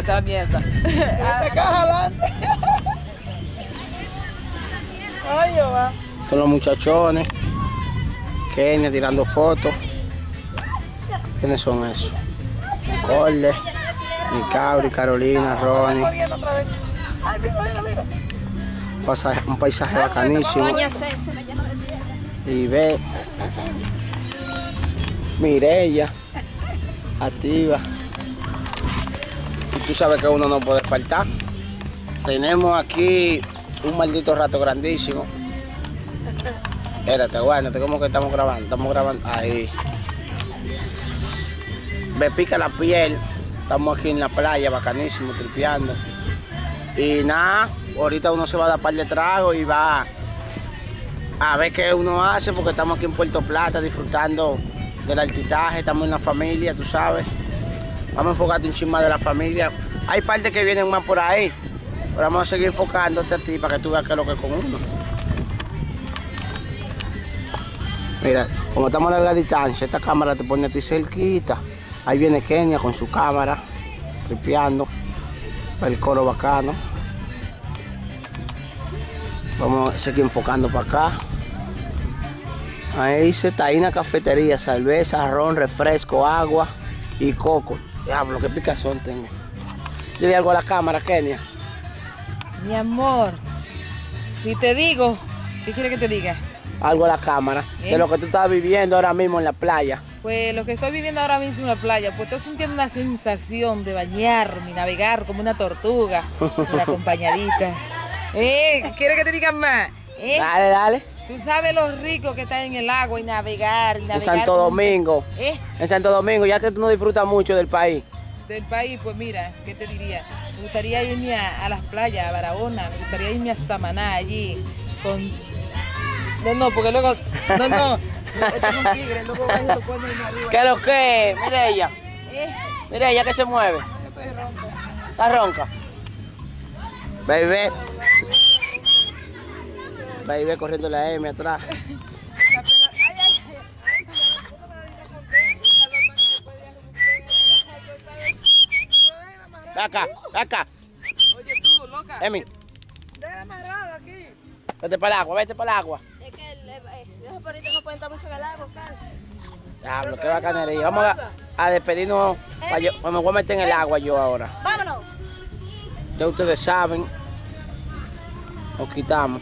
esta mierda. ¡Se caja adelante! ¡Ay, va! Son los muchachones. Kenia tirando fotos. ¿Quiénes son esos? Corle, Micabri, Carolina, Ronnie. Pasaje- un paisaje bacanísimo. Y ve. Mirella. Activa. Tú sabes que uno no puede faltar. Tenemos aquí un maldito rato grandísimo. Espérate, aguántate, ¿cómo que estamos grabando? Estamos grabando. Ahí. Me pica la piel. Estamos aquí en la playa, bacanísimo, tripeando. Y nada, ahorita uno se va a dar par de tragos y va a ver qué uno hace, porque estamos aquí en Puerto Plata disfrutando del altitaje, estamos en la familia, tú sabes. Vamos a enfocarte un chisme de la familia. Hay partes que vienen más por ahí, pero vamos a seguir enfocándote a ti para que tú veas qué es lo que es con uno. Mira, como estamos a larga distancia, esta cámara te pone a ti cerquita. Ahí viene Kenia con su cámara, tripeando. El coro bacano. Vamos a seguir enfocando para acá. Ahí dice Taína Cafetería, cerveza, ron, refresco, agua y coco. Diablo, qué picazón tengo. Dile algo a la cámara, Kenia. Mi amor, si te digo, ¿qué quieres que te diga? Algo a la cámara. De lo que tú estás viviendo ahora mismo en la playa. Pues lo que estoy viviendo ahora mismo en la playa, pues estoy sintiendo una sensación de bañarme navegar como una tortuga, una acompañadita. ¿Eh? ¿Quieres que te diga más? ¿Eh? Dale, dale. Tú sabes lo rico que está en el agua y navegar, y En navegar. Santo con- Domingo. ¿Eh? En Santo Domingo, ya que tú no disfrutas mucho del país. Del país, pues mira, ¿qué te diría? Me gustaría irme a, a las playas, a Barahona, me gustaría irme a Samaná allí con... No, no, porque luego... No, no. Es un tigre, luego va y lo arriba. ¿Qué es lo que? Mira ella. ¿Eh? Mira ella que se mueve. Está ronca. Baby. Baby corriendo la M atrás. Acá, acá. Oye tú, loca. Emi, ¡Deja amarrado aquí! vete para el agua, vete para el agua. Es que el- eh, perritos no pueden estar mucho en el agua, Carlos. Diablo, qué bacanería. Vamos a, a despedirnos. yo- me voy a meter en el agua yo ahora. Vámonos. Ya ustedes saben. Nos quitamos.